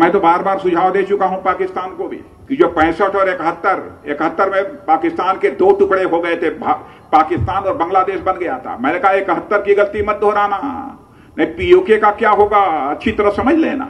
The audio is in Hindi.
मैं तो बार बार सुझाव दे चुका हूँ पाकिस्तान को भी कि जो पैंसठ और इकहत्तर इकहत्तर में पाकिस्तान के दो टुकड़े हो गए थे पाकिस्तान और बांग्लादेश बन गया था। मैंने कहा, इकहत्तर की गलती मत दोहराना। नहीं, पीओके का क्या होगा? अच्छी तरह समझ लेना।